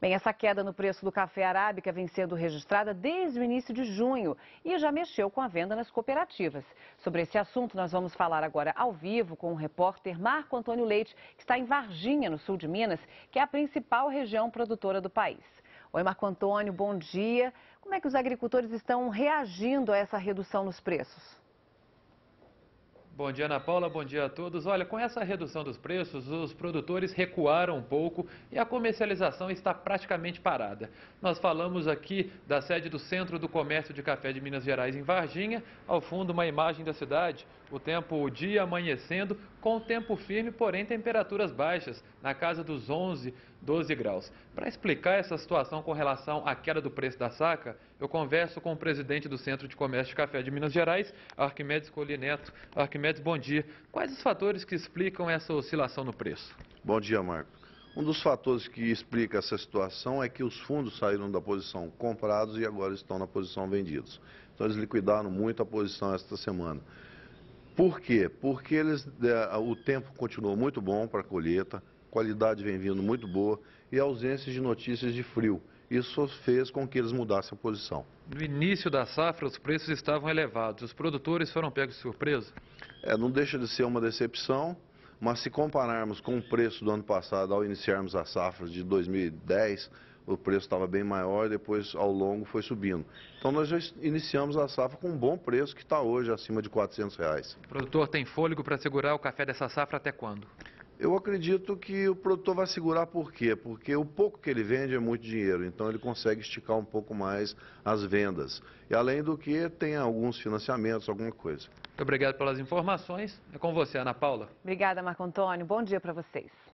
Bem, essa queda no preço do café arábica vem sendo registrada desde o início de junho e já mexeu com a venda nas cooperativas. Sobre esse assunto, nós vamos falar agora ao vivo com o repórter Marco Antônio Leite, que está em Varginha, no sul de Minas, que é a principal região produtora do país. Oi, Marco Antônio, bom dia. Como é que os agricultores estão reagindo a essa redução nos preços? Bom dia, Ana Paula. Bom dia a todos. Olha, com essa redução dos preços, os produtores recuaram um pouco e a comercialização está praticamente parada. Nós falamos aqui da sede do Centro do Comércio de Café de Minas Gerais, em Varginha. Ao fundo, uma imagem da cidade. O tempo, o dia amanhecendo, com tempo firme, porém temperaturas baixas, na casa dos 11, 12 graus. Para explicar essa situação com relação à queda do preço da saca, eu converso com o presidente do Centro de Comércio de Café de Minas Gerais, Arquimedes Colineto. Arquimedes, bom dia. Quais os fatores que explicam essa oscilação no preço? Bom dia, Marco. Um dos fatores que explica essa situação é que os fundos saíram da posição comprados e agora estão na posição vendidos. Então eles liquidaram muito a posição esta semana. Por quê? Porque eles, é, o tempo continuou muito bom para a colheita, qualidade vem vindo muito boa e ausência de notícias de frio. Isso fez com que eles mudassem a posição. No início da safra, os preços estavam elevados. Os produtores foram pegos de surpresa? É, não deixa de ser uma decepção, mas se compararmos com o preço do ano passado, ao iniciarmos a safra de 2010, o preço estava bem maior e depois, ao longo, foi subindo. Então, nós já iniciamos a safra com um bom preço, que está hoje acima de 400 reais. O produtor tem fôlego para segurar o café dessa safra até quando? Eu acredito que o produtor vai segurar por quê? Porque o pouco que ele vende é muito dinheiro, então ele consegue esticar um pouco mais as vendas. E além do que, tem alguns financiamentos, alguma coisa. Muito obrigado pelas informações. É com você, Ana Paula. Obrigada, Marco Antônio. Bom dia para vocês.